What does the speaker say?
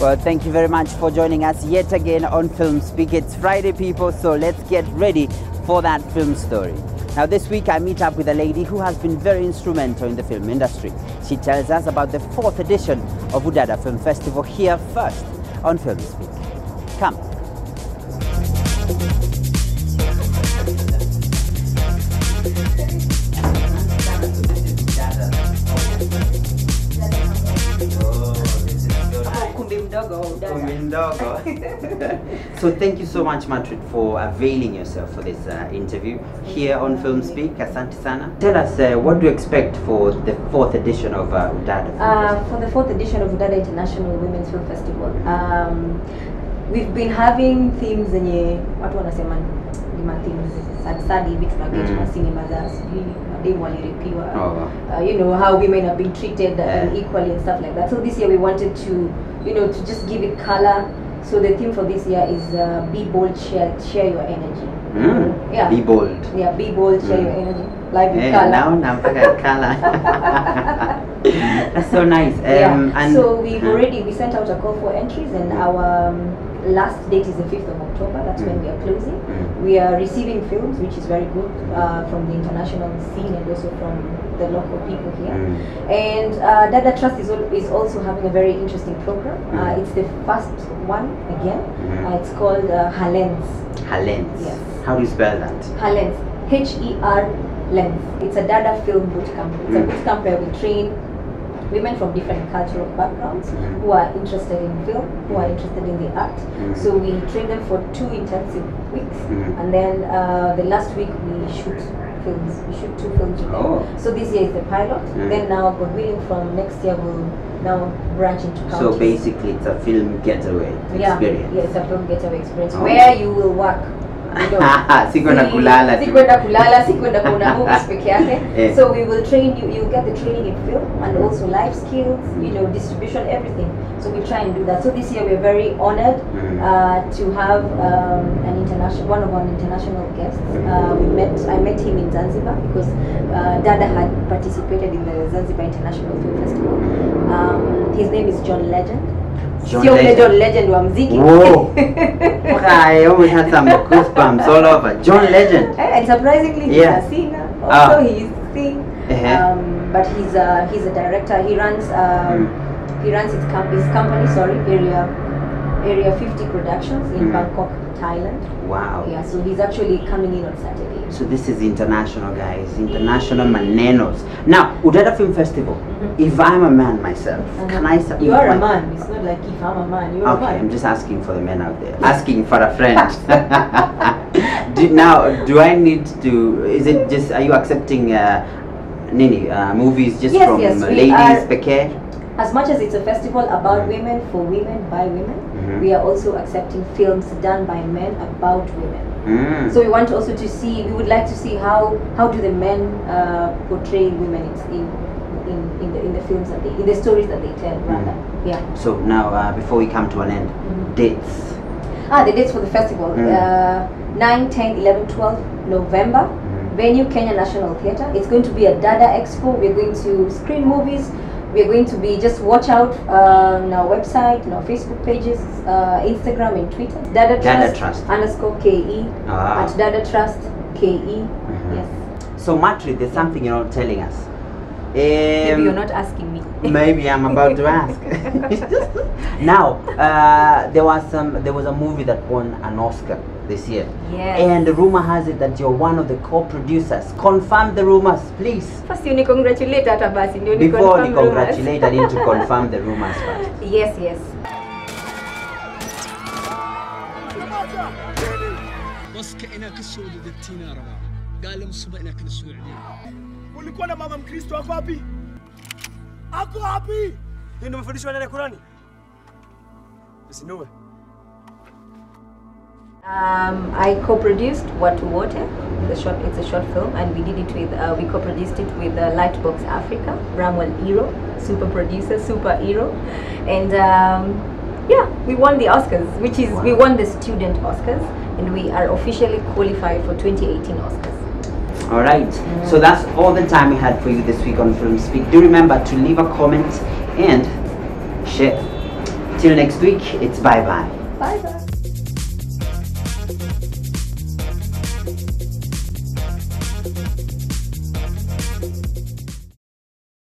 Well, thank you very much for joining us yet again on Film Speak. It's Friday, people, so let's get ready for that film story. Now, this week I meet up with a lady who has been very instrumental in the film industry. She tells us about the fourth edition of Udada Film Festival here first on Film Speak. Come. Mdogo. so thank you so much Matrid for availing yourself for this uh, interview here on Film Speak. Asante sana. Tell us uh, what do you expect for the fourth edition of uh, Udada Uh, for the fourth edition of Udada International Women's Film Festival, um, we've been having themes zenye watu wanasema ni ma themes sad sad hivi Mm. ma cinema za sijui mademu waliripiwa Oh. uh, you know how women have been treated uh, Yeah. equally and stuff like that. So this year we wanted to you know to just give it color. So the theme for this year is uh, be bold, share share your energy. Mm. Yeah. Be bold. Yeah, be bold, share Mm. your energy. Live in Hey, color. now nampaka color. That's so nice. Um, yeah. and so we've already we sent out a call for entries, and our um, last date is the fifth of October. That's when we are closing. Mm. We are receiving films, which is very good uh, from the international scene and also from the local people here. Mm. And uh, Dada Trust is, al- is also having a very interesting program. Uh, Mm. it's the first one again. Mhm. Uh, it's called uh, HerLens. HerLens. Yes. How do you spell that? HerLens. H E R Lens. It's a Dada film boot camp. It's a Mm. boot camp where we train women from different cultural backgrounds who are interested in film, who are interested in the art. Mhm. So we train them for two intensive weeks, Mhm. and then uh, the last week we shoot films. We shoot two films. Oh. So this year is the pilot. Mhm. Then now, God willing, from next year we'll now branch into So basically, it's a film getaway yeah, experience. yeah, it's a film getaway experience Oh. where you will work. You know, Si kwenda si- kulala si tu. kwenda kulala, si kwenda kuona movies peke yake. So we will train you, you'll get the training in film and also life skills, you know, distribution, everything. So we try and do that. So this year we're very honored Mhm. uh, to have um, an international, one of our international guests. Uh, we met, I met him in Zanzibar because uh, Dada had participated in the Zanzibar International Film Festival. Um, his name is John Legend. Sio ule John Legend wa mziki. Whoa. I always had some goosebumps all over. John Legend. Eh, and surprisingly, he's Yeah. a singer. Ah. He sing. Uh-huh. Um, but he's a he's a director. He runs um, he runs his, com- his company. Sorry, area area 50 Productions in Mm. Bangkok, Thailand. Wow. Yeah, so he's actually coming in on Saturday. So this is international, guys. International manenos. Now, Udada Film Festival. Mhm. If I'm a man myself, can I submit You are a man. It's not like if I'm a man. You're Okay, I'm just asking for the men out there. Asking for a friend. do, now, do I need to? Is it just? Are you accepting uh, Nini uh, movies just Yes, from yes, ladies are- peke? As much as it's a festival about women, for women, by women, Mhm. we are also accepting films done by men about women. Mm. So we want also to see. We would like to see how how do the men uh, portray women in in in the in the films that they in the stories that they tell rather. Yeah. So now, uh, before we come to an end, Mhm. dates. Ah, the dates for the festival: Mm. uh, 9, 10, 11, 12 November. Mhm. Venue Kenya National Theatre. It's going to be a Dada Expo. We're going to screen movies. We're going to be just watch out uh, on our website, on our Facebook pages, uh, Instagram and Twitter. Dada Trust, Dada Trust. underscore Ke Ah. at Dada Trust Ke. Mhm. Yes. So Matri, there's something you're not telling us. Maybe Um, you're not asking me. Maybe I'm about to ask. now, uh, there was some. There was a movie that won an Oscar this year, Yes. and the rumor has it that you're one of the co-producers. Confirm the rumors, please. First you congratulate hata basi ndio ni Before you congratulate, I need to confirm the rumors first. Yes, yes. ulikuwa na mama mkristo ako wapi ako wapi ndio umefundishwa ndani ya Qurani usinuwe Um, I co-produced Watu Wote. The short, it's a short film, and we did it with. Uh, we co-produced it with uh, Lightbox Africa, Bramwell Hero, super producer, super hero, and um, yeah, we won the Oscars, which is we won the student Oscars, and we are officially qualified for 2018 Oscars. All right. So that's all the time we had for you this week on Film Speak. Do remember to leave a comment and share. Till next week, it's bye bye. Bye bye.